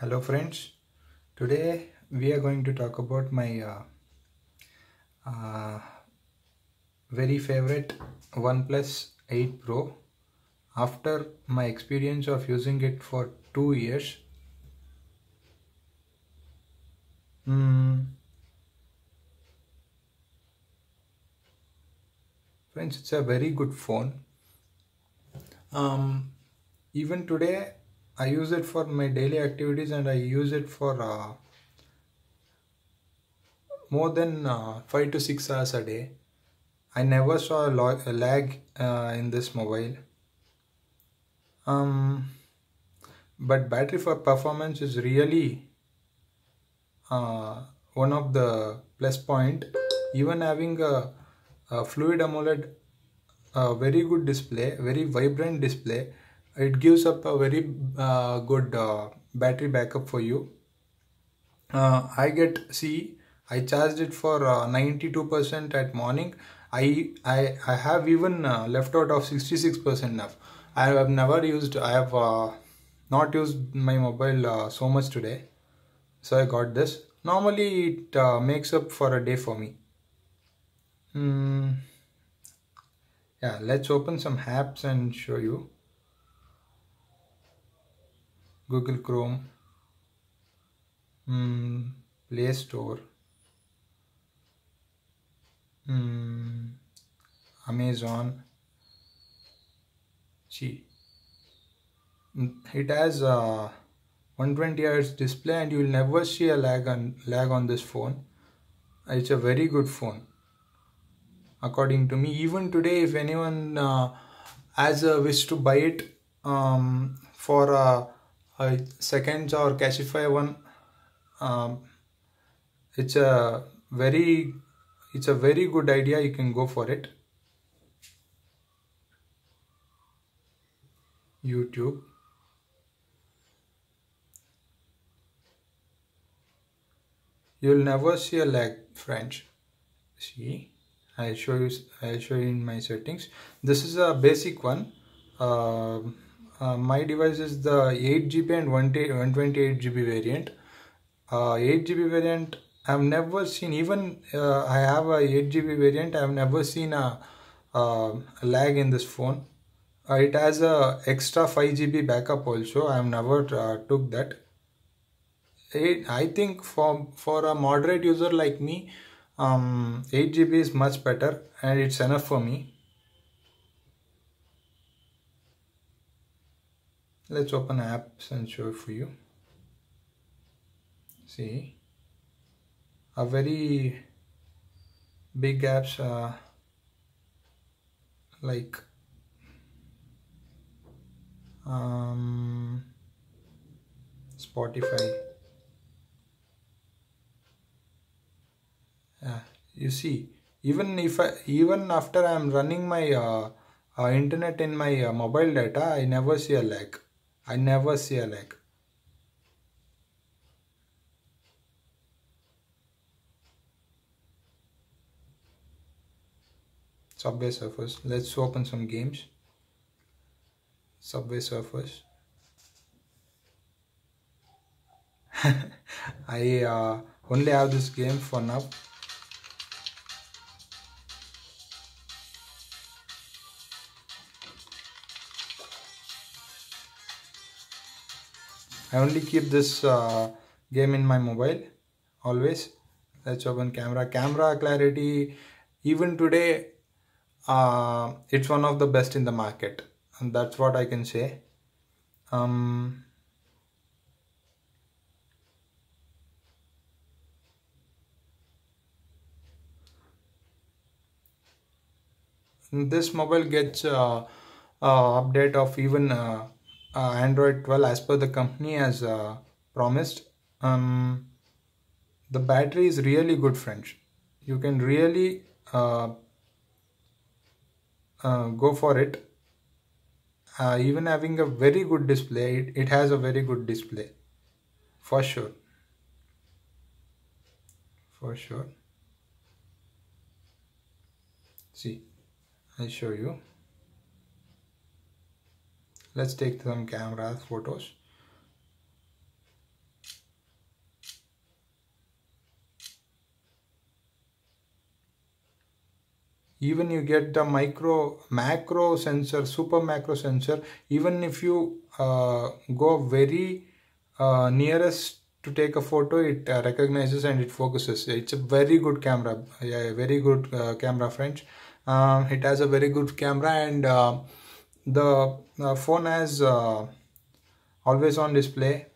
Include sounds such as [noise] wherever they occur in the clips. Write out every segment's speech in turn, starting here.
Hello friends, today we are going to talk about my uh, uh, very favorite OnePlus 8 Pro. After my experience of using it for two years, mm, friends, it's a very good phone. Um, even today, I use it for my daily activities and I use it for uh, more than uh, 5 to 6 hours a day. I never saw a, lag uh, in this mobile. Um, but battery for performance is really uh, one of the plus point. Even having a, a fluid AMOLED, a very good display, very vibrant display, it gives up a very uh, good uh, battery backup for you. Uh, I get see I charged it for uh, 92% at morning. I I I have even uh, left out of 66% now. I have never used. I have uh, not used my mobile uh, so much today, so I got this. Normally it uh, makes up for a day for me. Hmm. yeah, let's open some apps and show you. Google Chrome, hmm, Play Store, hmm, Amazon. See, mm, it has uh, 120 Hz display, and you will never see a lag on lag on this phone. It's a very good phone, according to me. Even today, if anyone uh, has a wish to buy it um, for a, a seconds or Cashify one, um, it's a very it's a very good idea. You can go for it. YouTube. You'll never see a lag, french See, I'll show you. I'll show you in my settings. This is a basic one. Uh, uh, my device is the 8 GB and 128 GB variant. Uh, 8 GB variant. I've never seen. Even uh, I have a 8 GB variant. I've never seen a, uh, a lag in this phone. Uh, it has a extra 5 GB backup also. I've never took that. It, I think for for a moderate user like me, um, 8 GB is much better and it's enough for me. Let's open apps and show for you. See, a very big apps uh, like um, Spotify. Yeah, you see, even if I, even after I'm running my uh, uh, internet in my uh, mobile data, I never see a lag. I never see a leg. Subway Surfers. Let's open some games. Subway Surfers. [laughs] I uh, only have this game for now. I only keep this uh, game in my mobile always. Let's open camera. Camera clarity, even today, uh, it's one of the best in the market, and that's what I can say. Um, this mobile gets uh, uh, update of even uh, Android 12 as per the company has uh, promised. Um, the battery is really good, friends. You can really uh, uh, go for it. Uh, even having a very good display, it, it has a very good display for sure. For sure. See, I'll show you let's take some camera photos. Even you get the micro macro sensor super macro sensor even if you uh, go very uh, nearest to take a photo it uh, recognizes and it focuses. It's a very good camera yeah, very good uh, camera friends. Um, it has a very good camera and uh, the uh, phone has always on display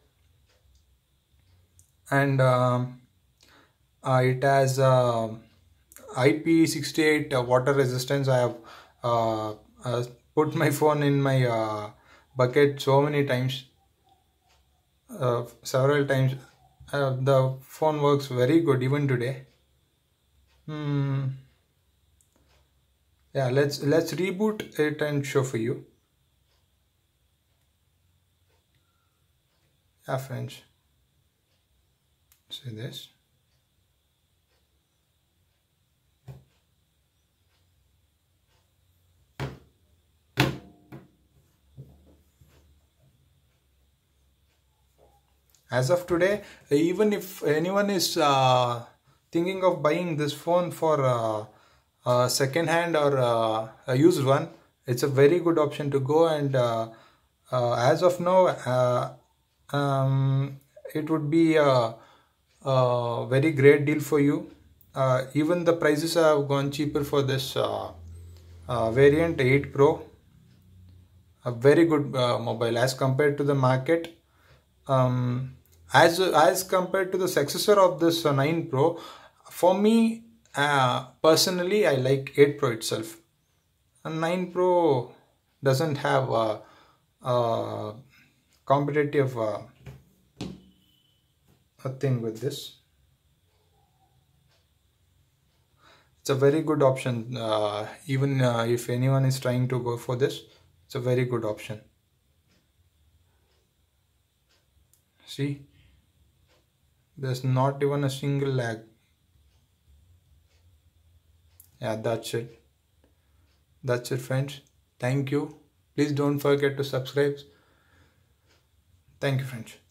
and um, it has IP68 uh, water resistance. I have uh, uh, put my phone in my bucket so many times, several times. the phone works very good even today. Hmm. Yeah, let's let's reboot it and show for you. Yeah, friends. See this. as of today even if anyone is uh, thinking of buying this phone for uh, a second hand or uh, a used one it's a very good option to go and uh, uh, as of now uh, um, it would be a, a, very great deal for you. Even the prices have gone cheaper for this variant 8 pro. A very good mobile as compared to the market. Um, as as compared to the successor of this uh, 9 Pro, for me uh, personally, I like 8 Pro itself. And 9 Pro doesn't have a, a competitive uh, a thing with this. It's a very good option. Uh, even uh, if anyone is trying to go for this, it's a very good option. See there's not even a single lag yeah that's it. That's it friends. Thank you. Please don't forget to subscribe. Thank you friends